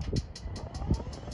あっ。